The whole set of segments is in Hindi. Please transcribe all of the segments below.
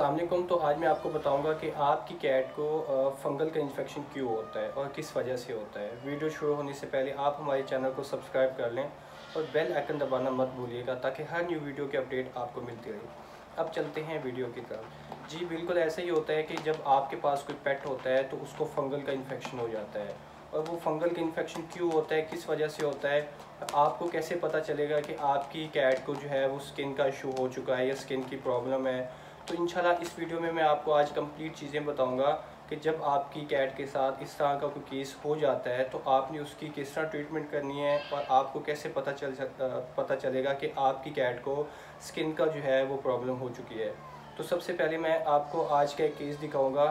वालेकुम तो आज मैं आपको बताऊँगा कि आपकी कैट को फंगल का इन्फेक्शन क्यों होता है और किस वजह से होता है। वीडियो शुरू होने से पहले आप हमारे चैनल को सब्सक्राइब कर लें और बेल आइकन दबाना मत भूलिएगा ताकि हर न्यू वीडियो की अपडेट आपको मिलती रहे। अब चलते हैं वीडियो की तरफ़। जी, बिल्कुल ऐसा ही होता है कि जब आपके पास कोई पेट होता है तो उसको फंगल का इन्फेक्शन हो जाता है। और वो फंगल का इन्फेक्शन क्यों होता है, किस वजह से होता है, आपको कैसे पता चलेगा कि आपकी कैट को जो है वो स्किन का इशू हो चुका है या स्किन की प्रॉब्लम है? तो इंशाल्लाह इस वीडियो में मैं आपको आज कंप्लीट चीज़ें बताऊँगा कि जब आपकी कैट के साथ इस तरह का कोई केस हो जाता है तो आपने उसकी किस तरह ट्रीटमेंट करनी है और आपको कैसे पता चल पता चलेगा कि आपकी कैट को स्किन का जो है वो प्रॉब्लम हो चुकी है। तो सबसे पहले मैं आपको आज का एक केस दिखाऊँगा।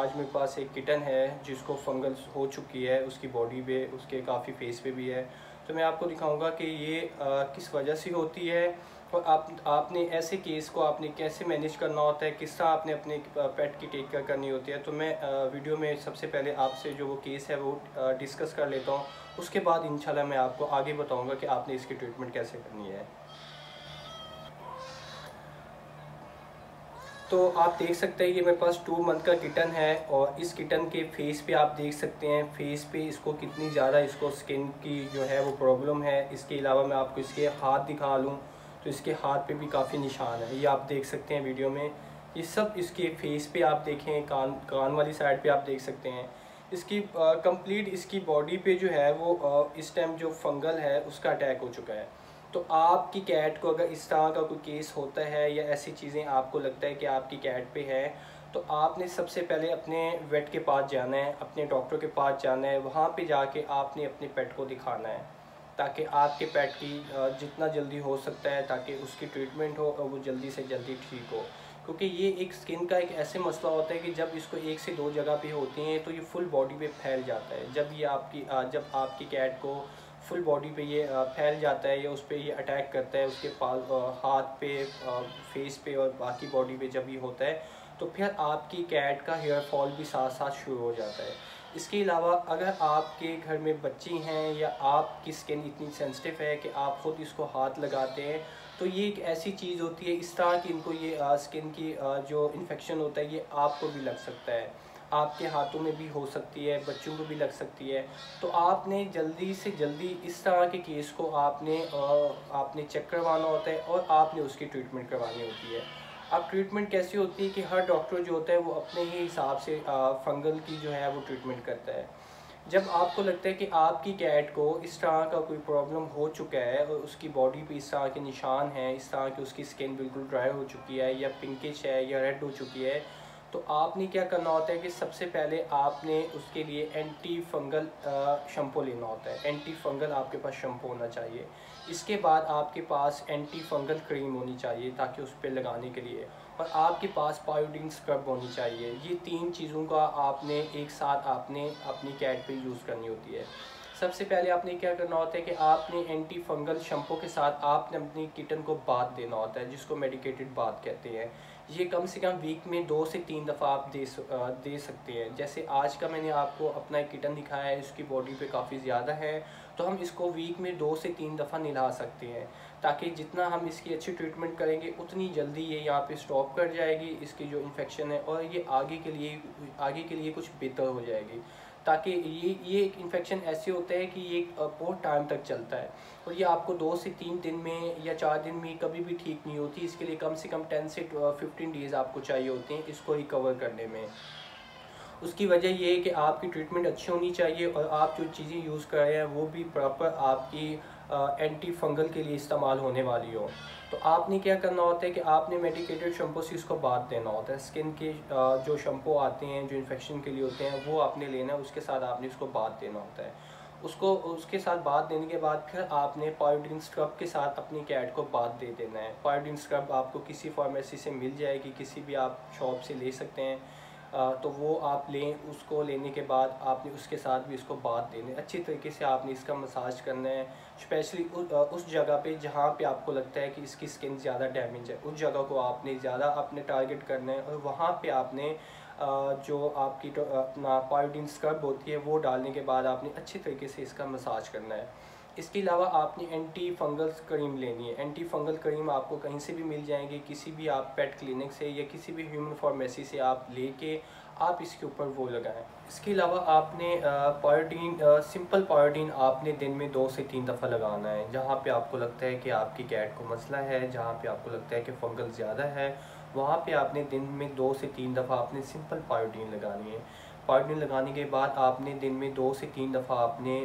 आज मेरे पास एक किटन है जिसको फंगल हो चुकी है उसकी बॉडी पे उसके काफ़ी फेस पे भी है। तो मैं आपको दिखाऊँगा कि ये आ, किस वजह से होती है आप आपने ऐसे केस को आपने कैसे मैनेज करना होता है, किस तरह आपने अपने पेट की टेक केयर करनी होती है तो मैं वीडियो में सबसे पहले आपसे जो वो केस है वो डिस्कस कर लेता हूँ। उसके बाद इंशाल्लाह मैं आपको आगे बताऊँगा कि आपने इसकी ट्रीटमेंट कैसे करनी है। तो आप देख सकते हैं ये मेरे पास टू मंथ का किटन है और इस किटन के फेस पे आप देख सकते हैं फेस पे इसको कितनी ज़्यादा इसको स्किन की जो है वो प्रॉब्लम है। इसके अलावा मैं आपको इसके हाथ दिखा लूँ। तो इसके हाथ पे भी काफ़ी निशान है। ये आप देख सकते हैं वीडियो में। ये सब इसके फेस पे आप देखें कान कान वाली साइड पे आप देख सकते हैं। इसकी कंप्लीट इसकी बॉडी पे जो है वो आ, इस टाइम जो फंगल है उसका अटैक हो चुका है। तो आपकी कैट को अगर इस तरह का कोई केस होता है या ऐसी चीज़ें आपको लगता है कि आपकी कैट पे है तो आपने सबसे पहले अपने वेट के पास जाना है अपने डॉक्टर के पास जाना है वहाँ पे जाके आपने अपने पेट को दिखाना है। ताकि आपके पेट की जितना जल्दी हो सकता है ताकि उसकी ट्रीटमेंट हो और वो जल्दी से जल्दी ठीक हो। क्योंकि ये एक स्किन का एक ऐसे मसला होता है कि जब इसको एक से दो जगह पे होती हैं तो ये फुल बॉडी पे फैल जाता है। जब ये आपकी जब आपकी कैट को फुल बॉडी पे ये फैल जाता है या उस पर ये अटैक करता है, उसके पाल हाथ पे फेस पे और बाकी बॉडी पे जब ये होता है तो फिर आपकी कैट का हेयर फॉल भी साथ साथ शुरू हो जाता है। इसके अलावा अगर आपके घर में बच्ची हैं या आपकी स्किन इतनी सेंसिटिव है कि आप ख़ुद इसको हाथ लगाते हैं तो ये एक ऐसी चीज़ होती है, इस तरह की इनको ये स्किन की जो इन्फेक्शन होता है, ये आपको भी लग सकता है। आपके हाथों में भी हो सकती है, बच्चों को भी लग सकती है। तो आपने जल्दी से जल्दी इस तरह के केस को आपने आपने चेक करवाना होता है और आपने उसकी ट्रीटमेंट करवानी होती है। अब ट्रीटमेंट कैसी होती है कि हर डॉक्टर जो होता है वो अपने ही हिसाब से फंगल की जो है वो ट्रीटमेंट करता है। जब आपको लगता है कि आपकी कैट को इस तरह का कोई प्रॉब्लम हो चुका है और उसकी बॉडी पे इस तरह के निशान हैं, इस तरह की उसकी स्किन बिल्कुल ड्राई हो चुकी है या पिंकिश है या रेड हो चुकी है तो आपने क्या करना होता है कि सबसे पहले आपने उसके लिए एंटी फंगल शैम्पू लेना होता है। एंटी फंगल आपके पास शैम्पू होना चाहिए। इसके बाद आपके पास एंटी फंगल क्रीम होनी चाहिए ताकि उस पर लगाने के लिए। और आपके पास पायोडीन स्क्रब होनी चाहिए। ये तीन चीज़ों का आपने एक साथ आपने अपनी कैट पे यूज़ करनी होती है। सबसे पहले आपने क्या करना होता है कि आपने एंटी फंगल शैम्पू के साथ आपने अपनी किटन को बात देना होता है, जिसको मेडिकेटेड बात कहते हैं। ये कम से कम वीक में दो से तीन दफ़ा आप दे दे सकते हैं। जैसे आज का मैंने आपको अपना एक किटन दिखाया है, इसकी बॉडी पे काफ़ी ज़्यादा है तो हम इसको वीक में दो से तीन दफ़ा नहला सकते हैं, ताकि जितना हम इसकी अच्छी ट्रीटमेंट करेंगे, उतनी जल्दी ये यहाँ पे स्टॉप कर जाएगी, इसकी जो इन्फेक्शन है, और ये आगे के लिए, आगे के लिए कुछ बेहतर हो जाएगी। ताकि ये ये एक इन्फेक्शन ऐसे होता है कि ये बहुत टाइम तक चलता है। और ये आपको दो से तीन दिन में या चार दिन में कभी भी ठीक नहीं होती। इसके लिए कम से कम टेन से फिफ्टीन डेज़ आपको चाहिए होते हैं इसको रिकवर करने में। उसकी वजह ये है कि आपकी ट्रीटमेंट अच्छी होनी चाहिए और आप जो चीज़ें यूज़ कर रहे हैं वो भी प्रॉपर आपकी एंटी फंगल के लिए इस्तेमाल होने वाली हो। तो आपने क्या करना होता है कि आपने मेडिकेटेड शैम्पू से इसको बात देना होता है। स्किन के जो शैम्पू आते हैं, जो इन्फेक्शन के लिए होते हैं, वो आपने लेना है, उसके साथ आपने इसको बात देना होता है। उसको, उसके साथ बात देने के बाद फिर आपने पायोडीन स्क्रब के साथ अपनी कैट को बात दे देना है। पायोडीन स्क्रब आपको किसी फार्मेसी से मिल जाएगी, किसी भी आप शॉप से ले सकते हैं। तो वो आप लें, उसको लेने के बाद आपने उसके साथ भी इसको बात देने। अच्छी तरीके से आपने इसका मसाज करना है। स्पेशली उस जगह पे जहाँ पे आपको लगता है कि इसकी स्किन ज़्यादा डैमेज है, उस जगह को आपने ज़्यादा अपने टारगेट करना है और वहाँ पे आपने जो आपकी अपना पायोडीन स्क्रब होती है, वो डालने के बाद आपने अच्छी तरीके से इसका मसाज करना है। इसके अलावा आपने एंटी फंगल क्रीम लेनी है। एंटी फंगल क्रीम आपको कहीं से भी मिल जाएँगे, किसी भी आप पेट क्लिनिक से या किसी भी ह्यूमन फार्मेसी से आप लेके आप इसके ऊपर वो लगाएँ। इसके अलावा आपने पायोडीन सिंपल पायोडीन आपने दिन में दो से तीन दफ़ा लगाना है, जहाँ पे आपको लगता है कि आपकी कैट को मसला है, जहाँ पे आपको लगता है कि फंगल ज़्यादा है, वहाँ पे आपने दिन में दो से तीन दफ़ा आपने सिंपल पायोडीन लगानी है। पायोडीन लगाने के बाद आपने दिन में दो से तीन दफ़ा आपने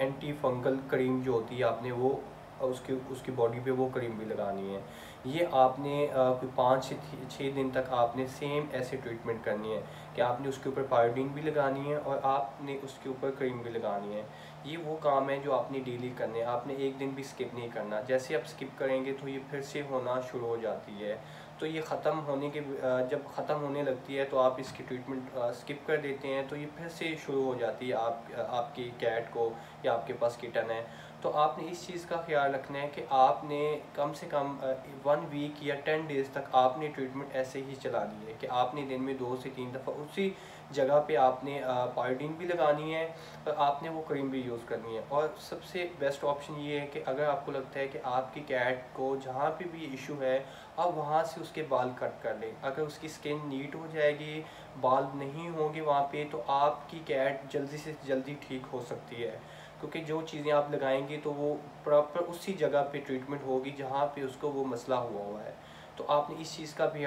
एंटी फंगल क्रीम जो होती है आपने वो उसकी उसकी बॉडी पे वो क्रीम भी लगानी है। ये आपने कोई पाँच से छः दिन तक आपने सेम ऐसे ट्रीटमेंट करनी है कि आपने उसके ऊपर पायोडीन भी लगानी है और आपने उसके ऊपर क्रीम भी लगानी है। ये वो काम है जो आपने डेली करने हैं। आपने एक दिन भी स्किप नहीं करना। जैसे आप स्किप करेंगे तो ये फिर से होना शुरू हो जाती है। तो ये ख़त्म होने के जब ख़त्म होने लगती है तो आप इसकी ट्रीटमेंट स्किप कर देते हैं तो ये फिर से शुरू हो जाती है आप आपकी कैट को या आपके पास किटन है। तो आपने इस चीज़ का ख्याल रखना है कि आपने कम से कम वन वीक या टेन डेज़ तक आपने ट्रीटमेंट ऐसे ही चला ली है कि आपने दिन में दो से तीन दफ़ा उसी जगह पे आपने पायोडीन भी लगानी है और आपने वो क्रीम भी यूज़ करनी है। और सबसे बेस्ट ऑप्शन ये है कि अगर आपको लगता है कि आपकी कैट को जहाँ पे भी इशू है, आप वहाँ से उसके बाल कट कर लें। अगर उसकी स्किन नीट हो जाएगी, बाल नहीं होंगे वहाँ पे तो आपकी कैट जल्दी से जल्दी ठीक हो सकती है। क्योंकि जो चीज़ें आप लगाएँगे तो वो प्रॉपर उसी जगह पे ट्रीटमेंट होगी जहाँ पे उसको वो मसला हुआ हुआ है। तो आपने इस चीज़ का भी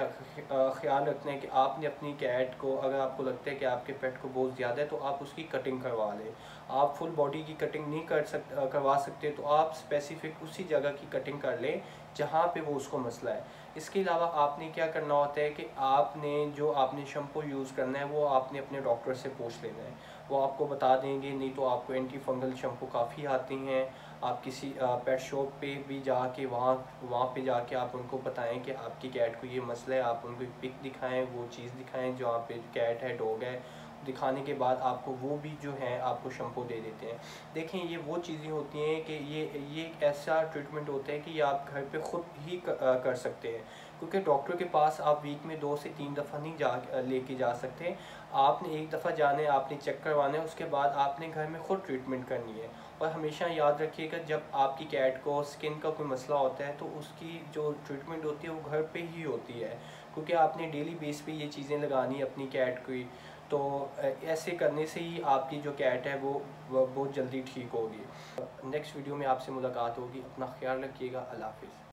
ख्याल रखना है कि आपने अपनी कैट को, अगर आपको लगता है कि आपके पेट को बहुत ज़्यादा है तो आप उसकी कटिंग करवा लें। आप फुल बॉडी की कटिंग नहीं कर सक करवा सकते तो आप स्पेसिफिक उसी जगह की कटिंग कर लें जहाँ पे वो उसको मसला है। इसके अलावा आपने क्या करना होता है कि आपने जो आपने शैम्पू यूज़ करना है, वो आपने अपने डॉक्टर से पूछ लेना है। वो आपको बता देंगे, नहीं तो आपको एंटी फंगल शैम्पू काफ़ी आती हैं। आप किसी पेट शॉप पे भी जाके वहाँ वहाँ पे जाके आप उनको बताएँ कि आपकी कैट को ये मसला है, आप उनको पिक दिखाएँ, वो चीज़ दिखाएँ जहाँ पे कैट है, डॉग है। दिखाने के बाद आपको वो भी जो है, आपको शैम्पू दे देते हैं। देखें, ये वो चीज़ें होती हैं कि ये ये एक ऐसा ट्रीटमेंट होता है कि ये आप घर पे ख़ुद ही कर सकते हैं। क्योंकि डॉक्टर के पास आप वीक में दो से तीन दफ़ा नहीं जा लेके जा सकते। आपने एक दफ़ा जाना है, आपने चेक करवाना है, उसके बाद आपने घर में ख़ुद ट्रीटमेंट करनी है। और हमेशा याद रखिएगा, जब आपकी कैट को, स्किन का कोई मसला होता है तो उसकी जो ट्रीटमेंट होती है, वो घर पे ही होती है। क्योंकि आपने डेली बेस पे ये चीज़ें लगानी अपनी कैट की। तो ऐसे करने से ही आपकी जो कैट है वो बहुत जल्दी ठीक होगी। नेक्स्ट वीडियो में आपसे मुलाकात होगी। अपना ख्याल रखिएगा। अल्लाह हाफिज़।